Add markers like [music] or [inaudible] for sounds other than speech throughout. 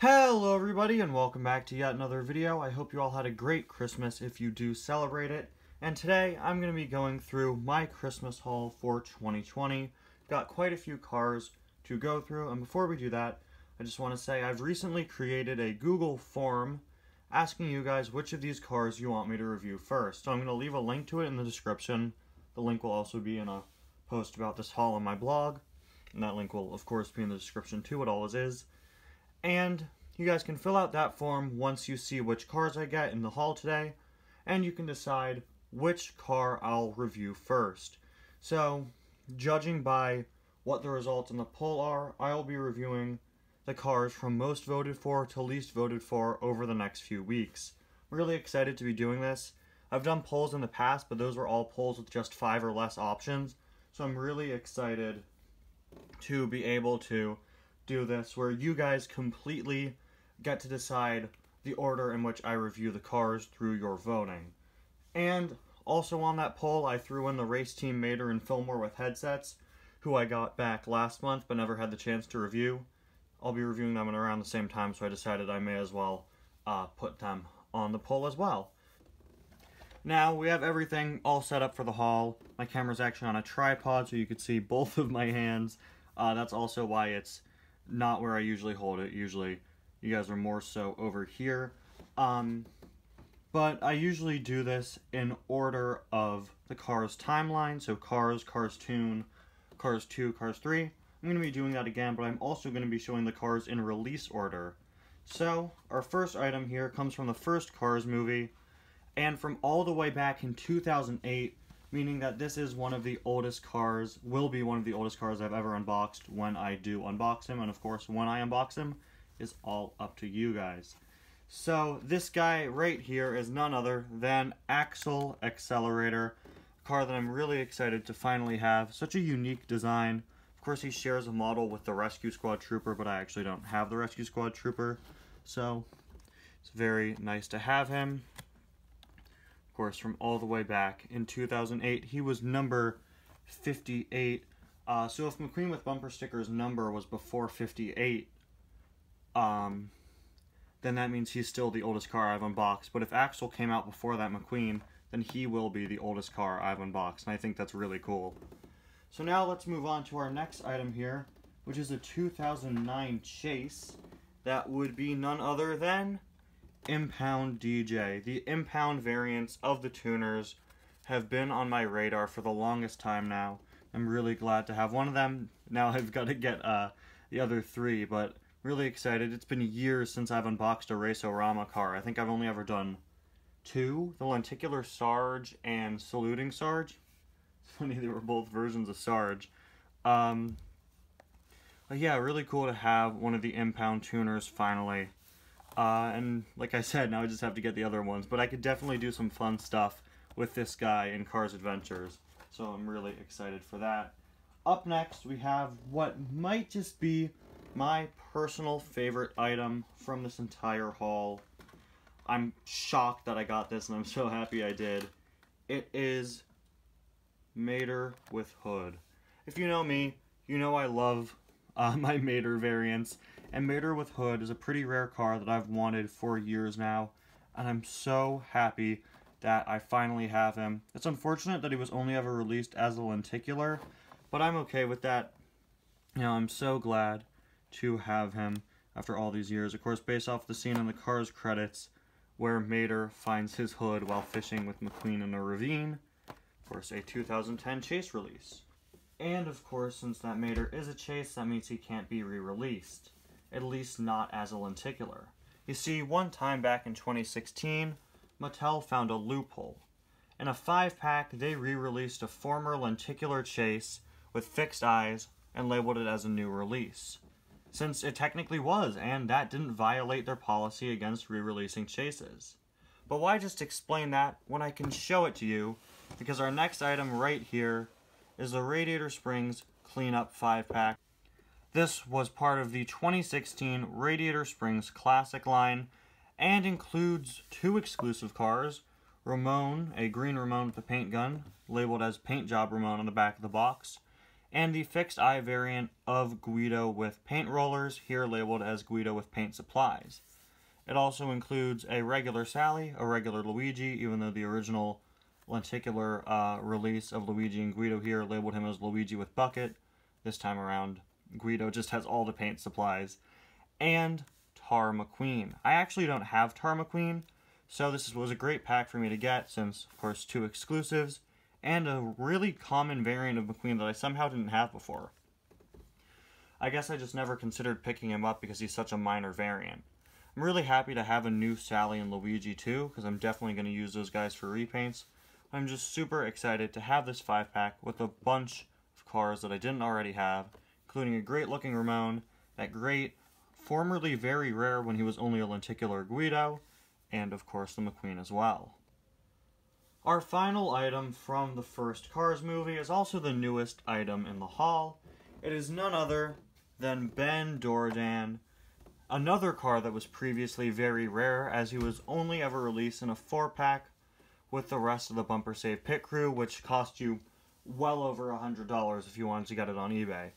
Hello everybody and welcome back to yet another video. I hope you all had a great Christmas if you do celebrate it. And today I'm going to be going through my Christmas haul for 2020. Got quite a few cars to go through and before we do that I just want to say I've recently created a Google form asking you guys which of these cars you want me to review first. So I'm going to leave a link to it in the description. The link will also be in a post about this haul on my blog. And that link will of course be in the description too, it always is. And you guys can fill out that form once you see which cars I get in the haul today, and you can decide which car I'll review first. So, judging by what the results in the poll are, I'll be reviewing the cars from most voted for to least voted for over the next few weeks. I'm really excited to be doing this. I've done polls in the past, but those were all polls with just five or less options, so I'm really excited to be able to do this where you guys completely get to decide the order in which I review the cars through your voting. And also on that poll, I threw in the race team Mater and Fillmore with headsets, who I got back last month but never had the chance to review. I'll be reviewing them around the same time, so I decided I may as well uh, put them on the poll as well. Now, we have everything all set up for the haul. My camera's actually on a tripod, so you can see [laughs] both of my hands. Uh, that's also why it's not where I usually hold it. Usually you guys are more so over here. Um, but I usually do this in order of the Cars timeline. So Cars, Cars Toons, Cars 2, Cars 3. I'm going to be doing that again, but I'm also going to be showing the cars in release order. So, our first item here comes from the first Cars movie, and from all the way back in 2008, meaning that this is one of the oldest cars, will be one of the oldest cars I've ever unboxed when I do unbox him, and of course, when I unbox him, is all up to you guys. So this guy right here is none other than Axle Accelerator, a car that I'm really excited to finally have. Such a unique design. Of course he shares a model with the Rescue Squad Trooper, but I actually don't have the Rescue Squad Trooper. So it's very nice to have him. Of course, from all the way back in 2008, he was number 58. Uh, so if McQueen with bumper stickers number was before 58, um, then that means he's still the oldest car I've unboxed. But if Axle came out before that McQueen, then he will be the oldest car I've unboxed, and I think that's really cool. So now let's move on to our next item here, which is a 2009 Chase that would be none other than Impound DJ. The Impound variants of the tuners have been on my radar for the longest time now. I'm really glad to have one of them. Now I've got to get uh, the other three, but really excited. It's been years since I've unboxed a Race-O-Rama car. I think I've only ever done two, the Lenticular Sarge and Saluting Sarge. It's [laughs] funny, they were both versions of Sarge. Um, yeah, really cool to have one of the impound tuners finally. Uh, and like I said, now I just have to get the other ones. But I could definitely do some fun stuff with this guy in Cars Adventures. So I'm really excited for that. Up next, we have what might just be my personal favorite item from this entire haul. I'm shocked that I got this and I'm so happy I did. It is Mater with Hood. If you know me, you know I love uh, [laughs] my Mater variants. And Mater with Hood is a pretty rare car that I've wanted for years now. And I'm so happy that I finally have him. It's unfortunate that he was only ever released as a lenticular, but I'm okay with that. You know, I'm so glad to have him after all these years. Of course, based off the scene in the Cars credits where Mater finds his hood while fishing with McQueen in a ravine. Of course, a 2010 Chase release. And of course, since that Mater is a Chase, that means he can't be re-released. At least not as a lenticular. You see, one time back in 2016, Mattel found a loophole. In a 5-pack, they re-released a former lenticular Chase with fixed eyes and labeled it as a new release since it technically was, and that didn't violate their policy against re-releasing chases. But why just explain that when I can show it to you, because our next item right here is the Radiator Springs Cleanup 5-pack. This was part of the 2016 Radiator Springs Classic line, and includes two exclusive cars, Ramon, a green Ramon with a paint gun, labeled as Paint Job Ramon on the back of the box, and the fixed eye variant of Guido with paint rollers, here labeled as Guido with paint supplies. It also includes a regular Sally, a regular Luigi, even though the original lenticular uh, release of Luigi and Guido here labeled him as Luigi with bucket. This time around, Guido just has all the paint supplies. And Tar McQueen. I actually don't have Tar McQueen, so this was a great pack for me to get since, of course, two exclusives and a really common variant of McQueen that I somehow didn't have before. I guess I just never considered picking him up because he's such a minor variant. I'm really happy to have a new Sally and Luigi too, because I'm definitely going to use those guys for repaints. I'm just super excited to have this 5-pack with a bunch of cars that I didn't already have, including a great looking Ramon, that great, formerly very rare when he was only a lenticular Guido, and of course the McQueen as well. Our final item from the first Cars movie is also the newest item in the haul. It is none other than Ben Dourdan, another car that was previously very rare as he was only ever released in a 4-pack with the rest of the Bumper Save Pit Crew, which cost you well over a $100 if you wanted to get it on eBay.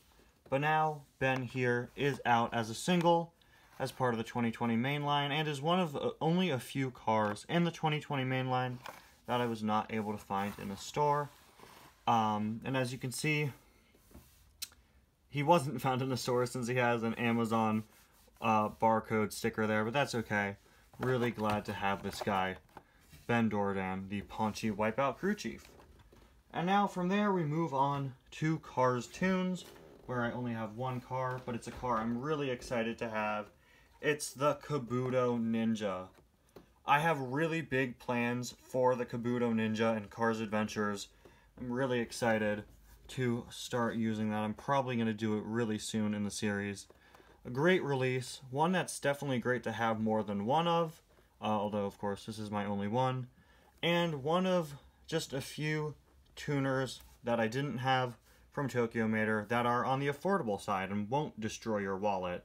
But now, Ben here is out as a single as part of the 2020 mainline and is one of uh, only a few cars in the 2020 mainline that I was not able to find in a store. Um, and as you can see, he wasn't [laughs] found in a store since he has an Amazon uh, barcode sticker there, but that's okay. Really glad to have this guy Ben Dourdan, the paunchy Wipeout crew chief. And now from there we move on to Cars Toons, where I only have one car, but it's a car I'm really excited to have. It's the Kabuto Ninja. I have really big plans for the Kabuto Ninja and Cars Adventures. I'm really excited to start using that. I'm probably going to do it really soon in the series. A great release, one that's definitely great to have more than one of, uh, although of course this is my only one, and one of just a few tuners that I didn't have from Tokyo Mater that are on the affordable side and won't destroy your wallet.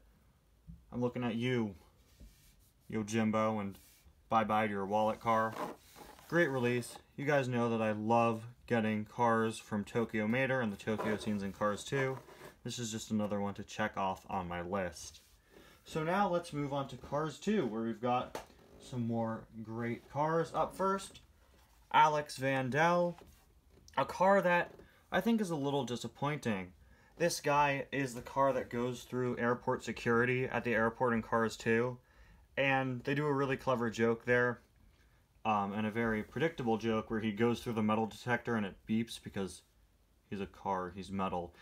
I'm looking at you, Yojimbo, and bye-bye to your wallet car. Great release. You guys know that I love getting cars from Tokyo Mater and the Tokyo scenes in Cars 2. This is just another one to check off on my list. So now let's move on to Cars 2, where we've got some more great cars. Up first, Alex Vandell, a car that I think is a little disappointing. This guy is the car that goes through airport security at the airport in Cars 2, and they do a really clever joke there, um, and a very predictable joke where he goes through the metal detector and it beeps because he's a car, he's metal.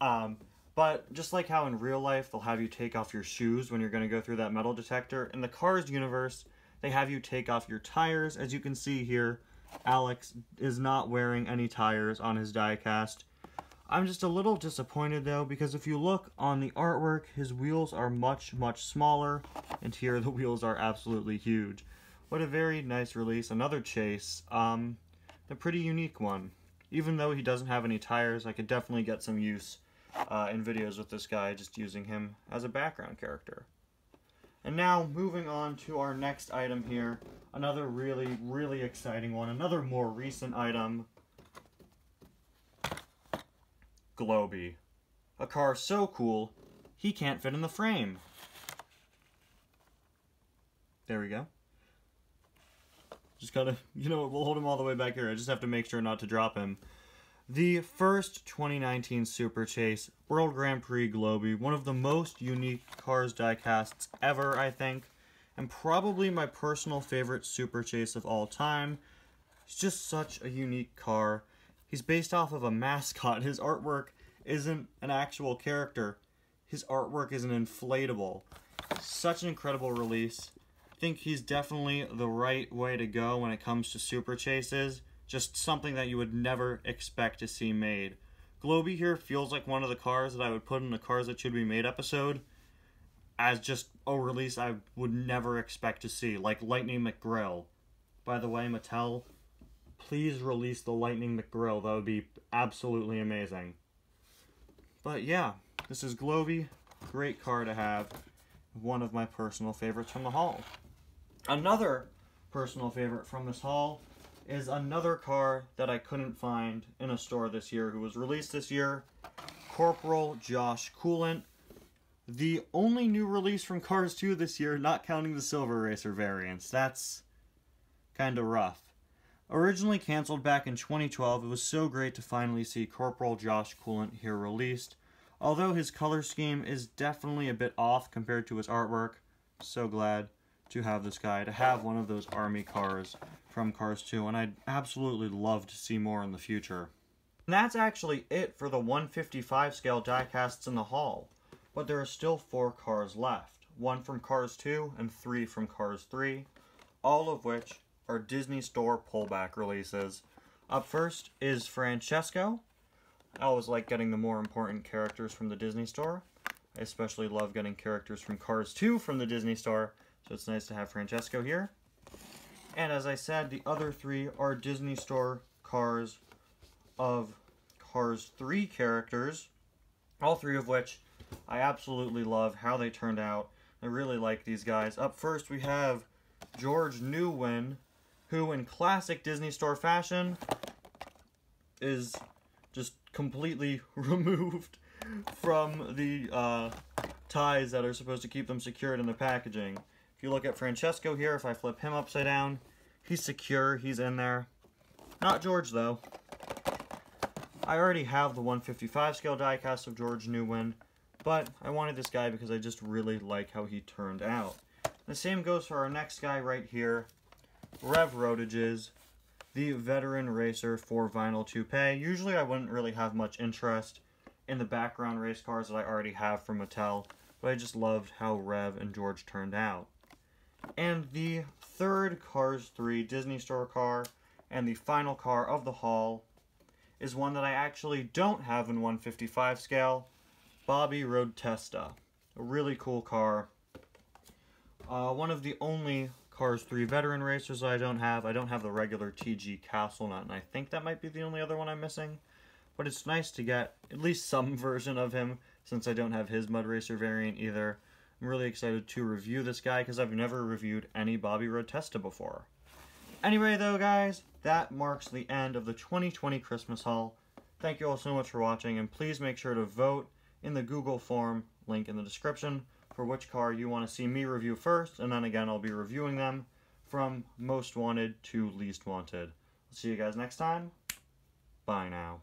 Um, but just like how in real life they'll have you take off your shoes when you're going to go through that metal detector, in the Cars universe, they have you take off your tires. As you can see here, Alex is not wearing any tires on his diecast. I'm just a little disappointed though because if you look on the artwork, his wheels are much, much smaller, and here the [laughs] wheels are absolutely huge. What a very nice release. Another chase. Um, a pretty unique one. Even though he doesn't have any tires, I could definitely get some use uh, in videos with this guy, just using him as a background character. And now, moving on to our next item here. Another really, really exciting one. Another more recent item. Globey. A car so cool, he can't fit in the frame. There we go. Just gotta, [laughs] you know, we'll hold him all the way back here. I just have to make sure not to drop him. The first 2019 Super Chase World Grand Prix Globey, one of the most unique Cars diecasts ever, I think, and probably my personal favorite Super Chase of all time. It's just such a unique car. He's based off of a mascot. His artwork isn't an actual character. His artwork is an inflatable. Such an incredible release. I think he's definitely the right way to go when it comes to Super Chases just something that you would never expect to see made. Globey here feels like one of the cars that I would put in the Cars That Should Be Made episode as just a release I would never expect to see, like Lightning McGrill. By the way, Mattel, please release the Lightning McGrill. That would be absolutely amazing. But yeah, this is Globey. Great car to have. One of my personal favorites from the haul. Another personal favorite from this haul is another car that I couldn't find in a store this year who was released this year. Corporal Josh Coolant, the only new release from Cars 2 this year, not counting the Silver Racer variants. That's kind of rough. Originally canceled back in 2012, it was so great to finally see Corporal Josh Coolant here released. Although his color scheme is definitely a bit off compared to his artwork, so glad to have this guy, to have one of those army cars from Cars 2, and I'd absolutely love to see more in the future. And that's actually it for the 155 scale diecasts in the hall, but there are still four cars left, one from Cars 2 and three from Cars 3, all of which are Disney Store pullback releases. Up first is Francesco. I always like getting the more important characters from the Disney Store. I especially love getting characters from Cars 2 from the Disney Store, so it's nice to have Francesco here. And as I said, the other three are Disney Store cars of Cars 3 characters, all three of which I absolutely love how they turned out. I really like these guys. Up first, we have George Newman, who in classic Disney Store fashion is just completely [laughs] removed from the uh, ties that are supposed to keep them secured in the packaging. If you look at Francesco here, if I flip him upside down, he's secure, he's in there. Not George, though. I already have the 155 scale diecast of George Newman, but I wanted this guy because I just really like how he turned out. The same goes for our next guy right here, Rev Roadages, the veteran racer for Vinyl Toupee. Usually I wouldn't really have much interest in the background race cars that I already have from Mattel, but I just loved how Rev and George turned out. And the third Cars 3 Disney Store car, and the final car of the haul, is one that I actually don't have in 155 scale, Bobby Roadtesta. A really cool car. Uh, one of the only Cars 3 veteran racers I don't have. I don't have the regular TG Castlenut, and I think that might be the only other one I'm missing. But it's nice to get at least some [laughs] version of him, since I don't have his Mud Racer variant either. I'm really excited to review this guy because I've never reviewed any Bobby Roadtesta before. Anyway, though, guys, that marks the end of the 2020 Christmas haul. Thank you all so much for watching, and please make sure to vote in the Google form, link in the description, for which car you want to see me review first, and then again, I'll be reviewing them from most wanted to least wanted. I'll see you guys next time. Bye now.